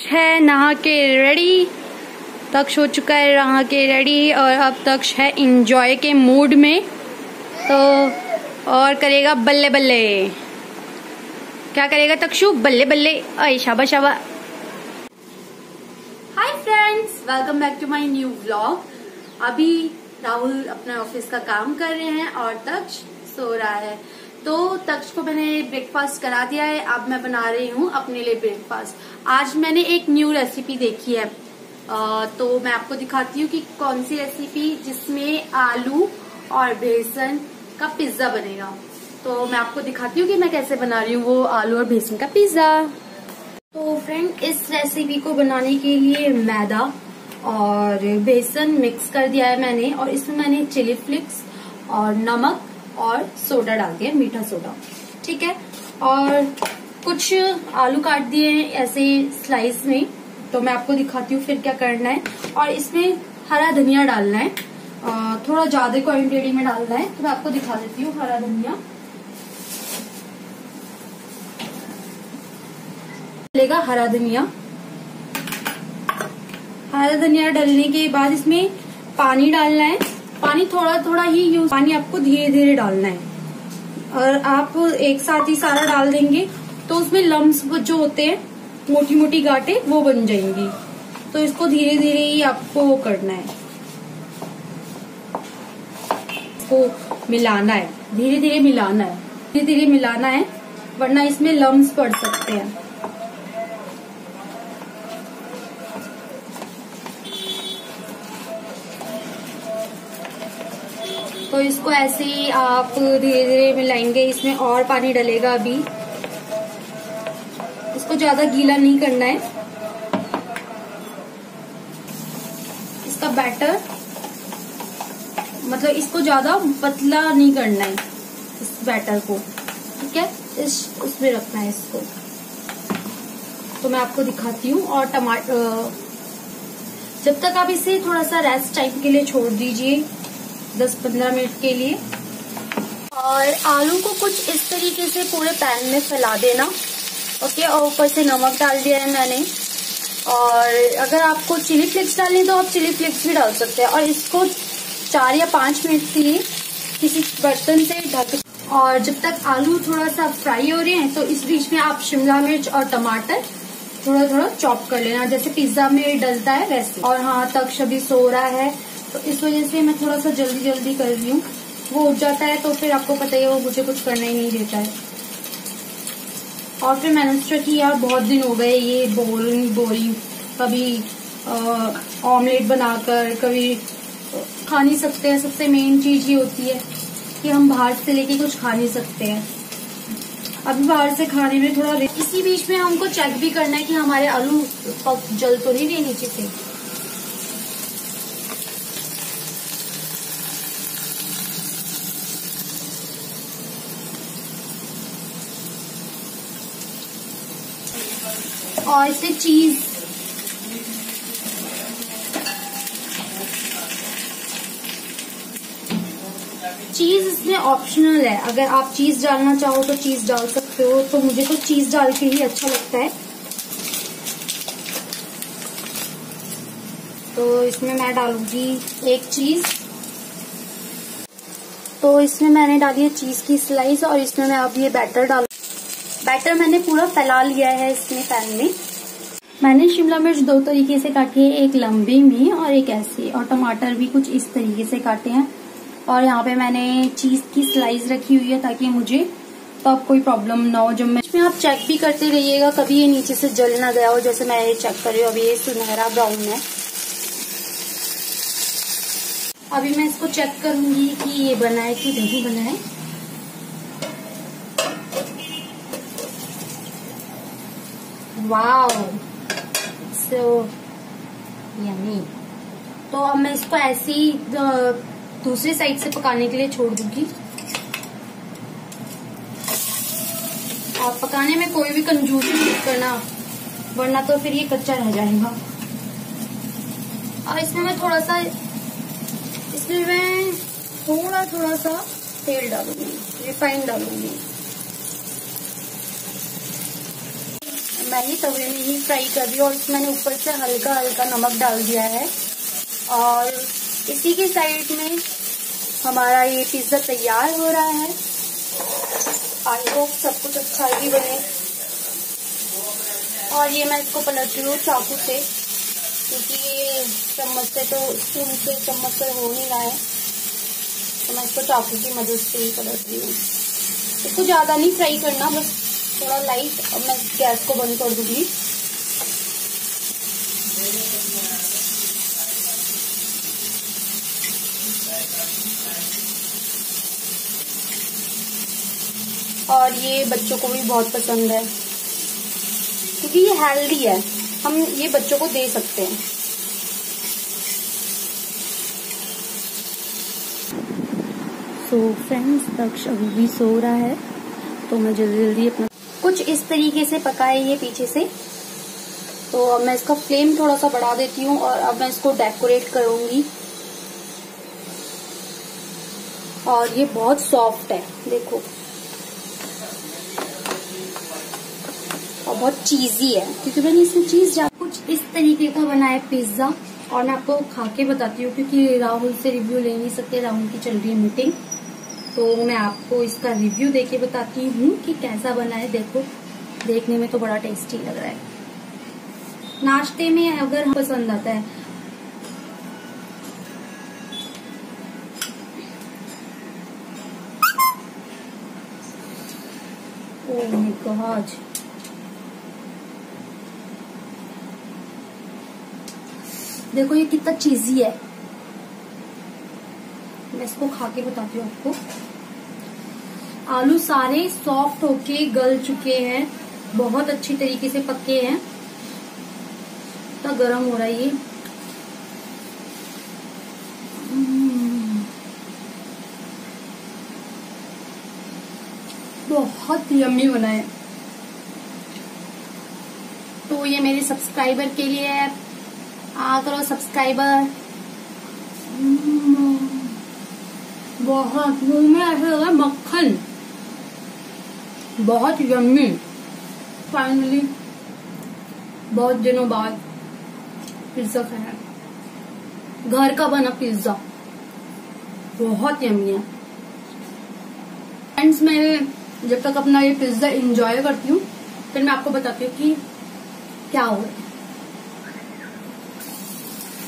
है, नहा के रेडी तक्ष हो चुका है, नहा के रेडी और अब तक्ष है इंजॉय के मूड में। तो और करेगा बल्ले बल्ले। क्या करेगा तक्षु? बल्ले बल्ले। अय शाबा शाबा hi friends welcome back to my new vlog अभी राहुल अपना ऑफ़िस का काम कर रहे हैं और तक्ष सो रहा है। तो तक्ष को मैंने ब्रेकफास्ट करा दिया है। अब मैं बना रही हूँ अपने लिए ब्रेकफास्ट आज मैंने एक न्यू रेसिपी देखी है। आ, तो मैं आपको दिखाती हूँ कि कौन सी रेसिपी जिसमें आलू और बेसन का पिज्जा बनेगा। तो मैं आपको दिखाती हूँ कि मैं कैसे बना रही हूँ वो आलू और बेसन का पिज्जा तो फ्रेंड इस रेसिपी को बनाने के लिए मैदा और बेसन मिक्स कर दिया है मैंने और इसमें मैंने चिली फ्लिक्स और नमक और सोडा डाल दिया, मीठा सोडा। ठीक है? और कुछ आलू काट दिए हैं ऐसे स्लाइस में। तो मैं आपको दिखाती हूँ फिर क्या करना है। और इसमें हरा धनिया डालना है। थोड़ा ज़्यादा क्वांटिटी में डालना है। तो मैं आपको दिखा देती हूँ हरा धनिया। लेगा हरा धनिया। हरा धनिया डालने के बाद इसमें पानी डालना है। पानी थोड़ा थोड़ा ही यूज़ पानी आपको धीरे धीरे डालना है। और आप एक साथ ही सारा डाल देंगे तो उसमें लम्स जो होते हैं मोटी मोटी गांठे, वो बन जाएँगी। तो इसको धीरे धीरे ही आपको वो करना है। इसको मिलाना है। धीरे धीरे मिलाना है। धीरे धीरे मिलाना है, वरना इसमें लम्स पड़ सकते हैं। तो इसको ऐसे ही आप धीरे धीरे मिलाएँगे, इसमें और पानी डलेगा अभी। इसको ज़्यादा गीला नहीं करना है। इसका बैटर मतलब इसको ज़्यादा पतला नहीं करना है, इस बैटर को, ठीक है? इस, उसमें रखना है इसको। तो मैं आपको दिखाती हूँ, और टमाटर जब तक आप इसे थोड़ा सा रेस्ट टाइम के लिए छोड़ दीजिए 10-15 मिनट के लिए। और आलू को कुछ इस तरीके से पूरे पैन में फैला देना। ओके, और ऊपर से नमक डाल दिया है मैंने। और अगर आपको चिली फ्लेक्स डालनी तो आप चिली फ्लेक्स भी डाल सकते हैं। और इसको चार या पाँच मिनट के लिए किसी बर्तन से ढक और जब तक आलू थोड़ा सा फ्राई हो रहे हैं तो इस बीच में आप शिमला मिर्च और टमाटर थोड़ा थोड़ा चॉप कर लेना। जैसे पिज्जा में डलता है, वैसे। और हाँ तक अभी सो रहा है। तो इस वजह से मैं थोड़ा सा जल्दी जल्दी कर रही हूँ। वो उठ जाता है तो फिर आपको पता ही वो मुझे कुछ करना ही नहीं देता है। और फिर मैंने सोचा कि यार बहुत दिन हो गए ये बोरिंग बोरिंग कभी ऑमलेट बनाकर, कभी खा नहीं सकते हैं। सबसे मेन चीज़ ये होती है कि हम बाहर से लेके कुछ खा नहीं सकते हैं। अभी बाहर से खाने में थोड़ा इसी बीच में हमको चेक भी करना है कि हमारे आलू जल तो नहीं रहे नीचे से। और इससे चीज़ चीज़ इसमें ऑप्शनल है। अगर आप चीज़ डालना चाहो तो चीज़ डाल सकते हो तो मुझे तो चीज़ डाल के ही अच्छा लगता है। तो इसमें मैं डालूँगी एक चीज़ तो इसमें मैंने डाली है चीज़ की स्लाइस और इसमें मैं अब ये बैटर डाल बैटर मैंने पूरा फैला लिया है इसमें पैन में। मैंने शिमला मिर्च दो तरीके से काटी है, एक लंबी में और एक ऐसी। और टमाटर भी कुछ इस तरीके से काटे हैं। और यहाँ पे मैंने चीज़ की स्लाइस रखी हुई है ताकि मुझे तो अब कोई प्रॉब्लम ना हो। जब मैं इसमें आप चेक भी करते रहिएगा, कभी ये नीचे से जल ना गया हो, जैसे मैं ये चेक कर रही हूँ। अभी ये सुनहरा ब्राउन है। अभी मैं इसको चेक करूँगी कि ये बना है कि नहीं बना है। वाओ सो यमी तो अब मैं इसको ऐसे ही दूसरी साइड से पकाने के लिए छोड़ दूँगी। और पकाने में कोई भी कंजूसी नहीं करना, वरना तो फिर ये कच्चा रह जाएगा। और इसमें मैं थोड़ा सा इसमें मैं थोड़ा थोड़ा सा तेल डालूँगी रिफाइंड डालूँगी। मैं ही तवे में ही फ्राई कर रही हूँ और मैंने ऊपर से हल्का हल्का नमक डाल दिया है। और इसी के साइड में हमारा ये पिज़्ज़ा तैयार हो रहा है। आई होप सब कुछ अच्छा ही बने। और ये मैं इसको पलट रही हूँ चाकू से, क्योंकि ये चम्मच से तो स्पून से चम्मच से हो नहीं रहा है। तो मैं इसको चाकू की मदद से ही पलट रही हूँ। इसको ज़्यादा नहीं फ्राई करना, बस थोड़ा लाइट अब मैं गैस को बंद कर दूँगी। और ये बच्चों को भी बहुत पसंद है। क्योंकि ये हेल्दी है। हम ये बच्चों को दे सकते हैं। सो फ्रेंड्स दक्ष अभी भी सो रहा है। तो मैं जल्दी जल्दी अपना कुछ इस तरीके से पकाए ये पीछे से। तो अब मैं इसका फ्लेम थोड़ा सा बढ़ा देती हूँ और अब मैं इसको डेकोरेट करूँगी। और ये बहुत सॉफ्ट है, देखो। और बहुत चीजी है, क्योंकि मैंने इसमें चीज़ कुछ इस तरीके का बना है पिज्जा और मैं आपको खा के बताती हूँ, क्योंकि राहुल से रिव्यू ले नहीं सकते, राहुल की चल रही है मीटिंग तो मैं आपको इसका रिव्यू देके बताती हूँ कि कैसा बना है। देखो, देखने में तो बड़ा टेस्टी लग रहा है। नाश्ते में अगर हम पसंद आता है ओह गॉड देखो, ये कितना चीजी है। मैं इसको खा के बताती हूँ आपको। आलू सारे सॉफ्ट होके गल चुके हैं। बहुत अच्छी तरीके से पके हैं। इतना गर्म हो रहा है ये। हम्म। बहुत यम्मी बना है। तो ये मेरे सब्सक्राइबर के लिए है। आ करो सब्सक्राइबर बहुत, मुँह में ऐसा लगा मक्खन। बहुत यम्मी। फाइनली बहुत दिनों बाद पिज्जा खाया। घर का बना पिज्जा बहुत यम्मी है। फ्रेंड्स मैं जब तक अपना ये पिज्जा एंजॉय करती हूँ, फिर मैं आपको बताती हूँ कि क्या हो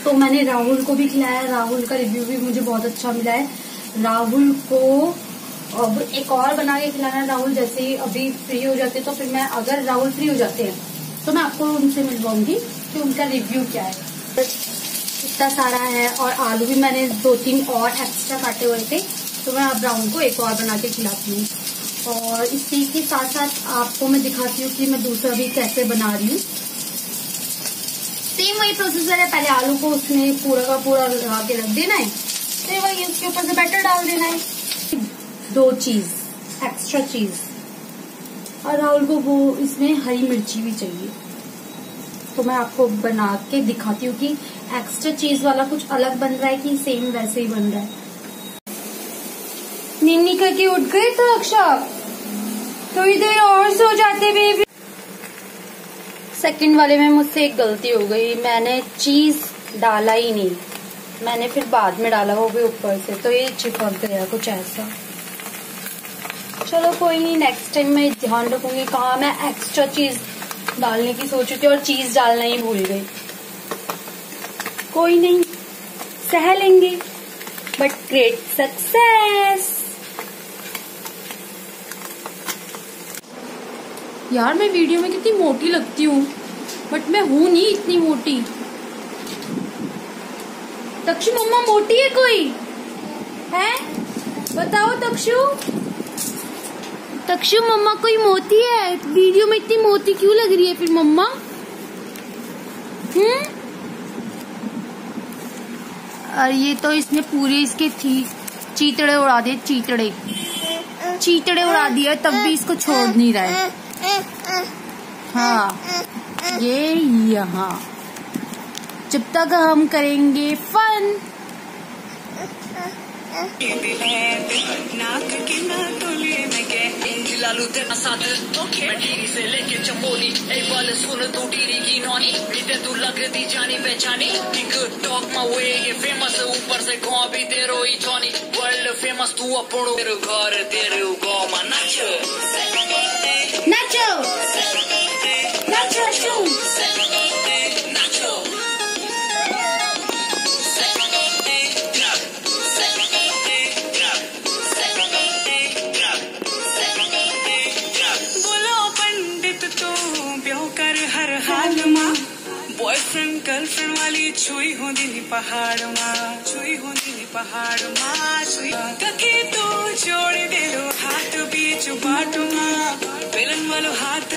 तो मैंने राहुल को भी खिलाया। राहुल का रिव्यू भी मुझे बहुत अच्छा मिला है। राहुल को अब एक और बना के खिलाना राहुल, जैसे अभी फ्री हो जाते तो फिर मैं अगर राहुल फ्री हो जाते हैं तो मैं आपको उनसे मिलवाऊँगी कि उनका रिव्यू क्या है। इतना सारा है और आलू भी मैंने दो तीन और एक्स्ट्रा काटे हुए थे तो मैं अब राहुल को एक और बना के खिलाती हूँ। और इसी के साथ साथ आपको मैं दिखाती हूँ कि मैं दूसरा भी कैसे बना रही हूँ। सेम वही प्रोसेसर है पहले आलू को उसमें पूरा का पूरा लगा के रख देना है, फिर वही उसके ऊपर से बैटर डाल देना है। दो चीज़ एक्स्ट्रा चीज़। और राहुल को वो इसमें हरी मिर्ची भी चाहिए। तो मैं आपको बना के दिखाती हूँ कि एक्स्ट्रा चीज़ वाला कुछ अलग बन रहा है कि सेम वैसे ही बन रहा है। निन्नी करके उठ गए तो अक्षर थोड़ी देर और सो जाते बेबी सेकंड वाले में मुझसे एक गलती हो गई। मैंने चीज़ डाला ही नहीं। मैंने फिर बाद में डाला वो भी ऊपर से। तो ये चिपक गया कुछ ऐसा। चलो कोई नहीं नेक्स्ट टाइम मैं ध्यान रखूँगी कहा मैं एक्स्ट्रा चीज़ डालने की सोच रही थी और चीज़ डालना ही भूल गई। कोई नहीं, सह लेंगे बट ग्रेट सक्सेस यार, मैं वीडियो में कितनी मोटी लगती हूँ बट मैं हूँ नहीं इतनी मोटी। तक्षु, मम्मा मोटी है कोई? है? बताओ तक्षु। तक्षु, मम्मा, कोई मोती है? वीडियो में इतनी मोती क्यों लग रही है फिर, मम्मा? हम्म? और ये तो इसने पूरे इसके थी चीतड़े उड़ा दिए, चीतड़े। चीतड़े उड़ा दिए, तब भी इसको छोड़ नहीं रहा। है हाँ ये यहाँ। जब तक हम करेंगे फन नाक की नातुली में के इंज लालू तेरा साथ ओके टीरी से लेके चंबोली ए बाल सुन तू टीरी की नौनी इधर तू लगती जानी पहचानी टिक टॉक में वे ये फ़ेमस ऊपर से गाँव भी तेरो ही छोनी वर्ल्ड फ़ेमस तू अपनो तेरे घर तेरे गाँव में नाच नाचो नाचो नाचो वाली छुई हो दिनी पहाड़ माँ छुई हो दिनी पहाड़ माँ छुई कके तो जोड़ दे लो हाथ बीच बाटू माँ विलन वालो हाथ।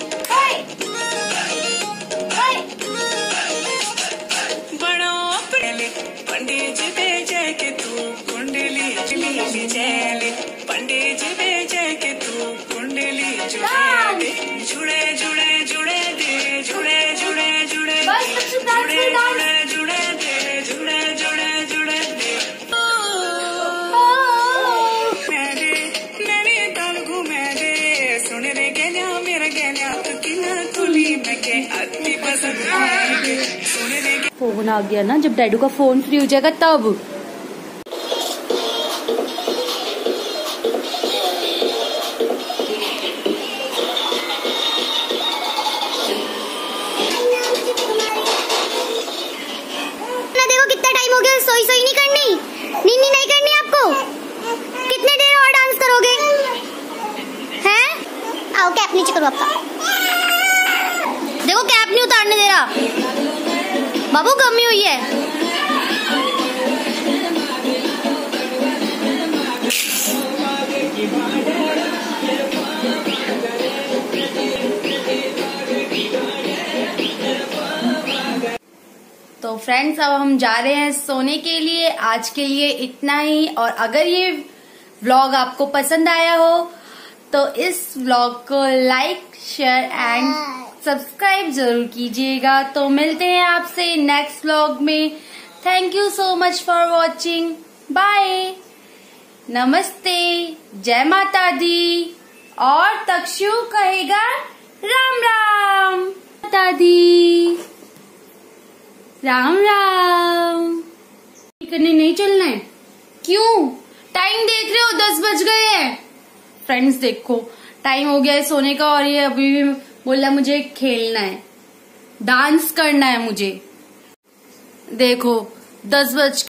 बड़ा पहले पंडित जी दे जय के तू कुंडली चली जयले पंडित जी दे जय के तू कुंडली जुड़े फ़ोन आ गया ना जब डैडू का फ़ोन फ्री हो जाएगा तब। बाबू, कमी हुई है। तो फ्रेंड्स अब हम जा रहे हैं सोने के लिए, आज के लिए इतना ही, और अगर ये व्लॉग आपको पसंद आया हो तो इस व्लॉग को लाइक शेयर एंड सब्सक्राइब ज़रूर कीजिएगा। तो मिलते हैं आपसे नेक्स्ट व्लॉग में। Thank you so much for watching bye नमस्ते। जय माता दी। और तक्षु कहेगा राम राम। माता दी। राम राम। करने नहीं चलना है। क्यों? टाइम देख रहे हो दस बज गए हैं। फ्रेंड्स देखो। टाइम हो गया है सोने का और ये अभी भी बोला मुझे खेलना है। डांस करना है मुझे। देखो, दस बज